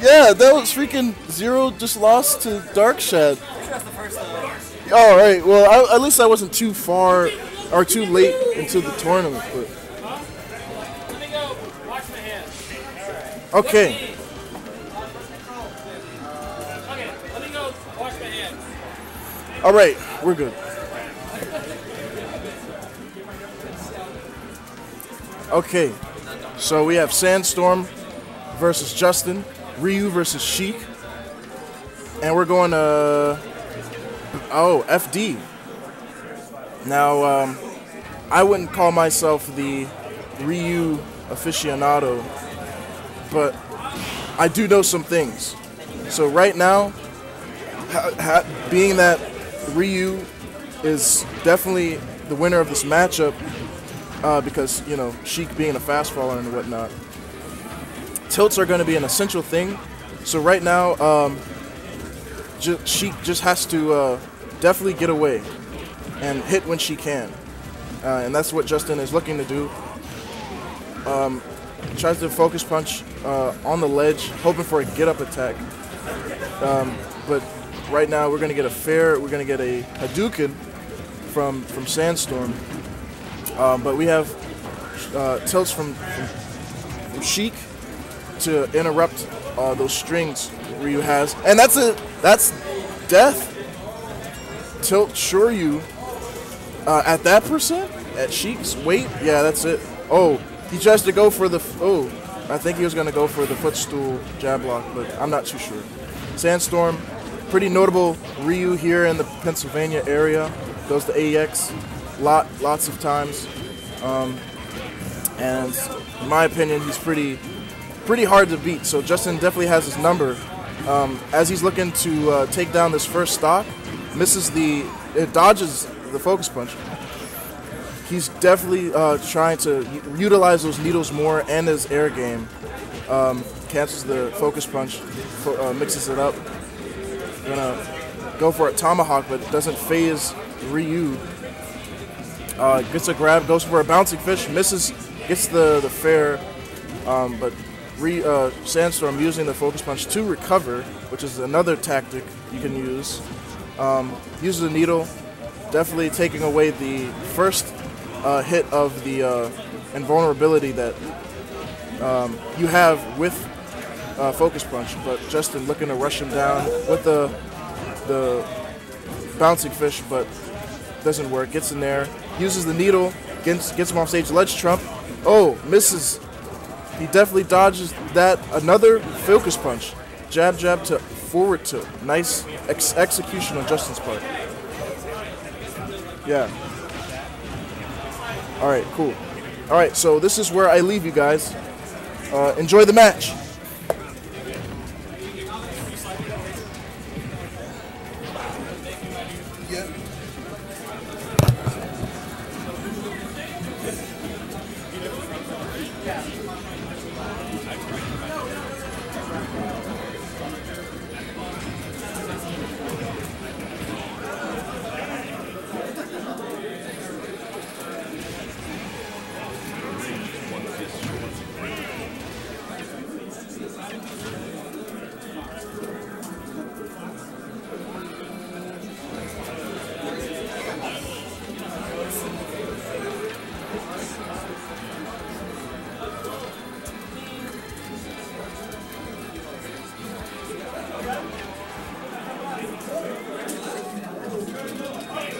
Yeah, that was freaking Zero just lost to Darkshad. All right. Well, I, at least I wasn't too far or too late into the tournament. But okay. All right. We're good. Okay. So we have Sandstorm versus Justin, Ryu versus Sheik, and we're going to oh FD. Now, um, I wouldn't call myself the Ryu aficionado, but I do know some things. So right now, ha- ha- being that Ryu is definitely the winner of this matchup, uh, because you know Sheik being a fast faller and whatnot, tilts are going to be an essential thing. So right now, um, ju- Sheik just has to uh, definitely get away and hit when she can. Uh, and that's what Justin is looking to do. Um, tries to focus punch uh, on the ledge, hoping for a get up attack. Um, but right now, we're going to get a fair, we're going to get a Hadouken from, from Sandstorm. Um, but we have uh, tilts from, from, from Sheik to interrupt uh, those strings Ryu has. And that's a that's death. Tilt Shoryu uh, at that percent at Sheik's weight. Yeah, that's it. Oh, he tries to go for the oh. I think he was gonna go for the footstool jab block, but I'm not too sure. Sandstorm, pretty notable Ryu here in the Pennsylvania area. Goes to AEX, lot lots of times, um, and in my opinion, he's pretty pretty hard to beat. So Justin definitely has his number. Um, as he's looking to uh, take down this first stock, misses the, it dodges the focus punch. He's definitely uh, trying to utilize those needles more and his air game. Um, cancels the focus punch, fo- uh, mixes it up. Gonna go for a tomahawk, but doesn't phase Ryu. Uh, gets a grab, goes for a bouncing fish, misses, gets the the fair, um, but re, uh, Sandstorm using the focus punch to recover, which is another tactic you can use. Um, uses the needle, definitely taking away the first uh, hit of the uh, invulnerability that um, you have with uh, focus punch. But Justin looking to rush him down with the the bouncing fish, but doesn't work. Gets in there, uses the needle, gets gets him off stage. Ledge trump. Oh, misses. He definitely dodges that. Another focus punch. Jab, jab to forward to. Nice ex- execution on Justin's part. Yeah. All right, cool. All right, so this is where I leave you guys. Uh, enjoy the match. Thank you.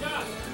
Yeah.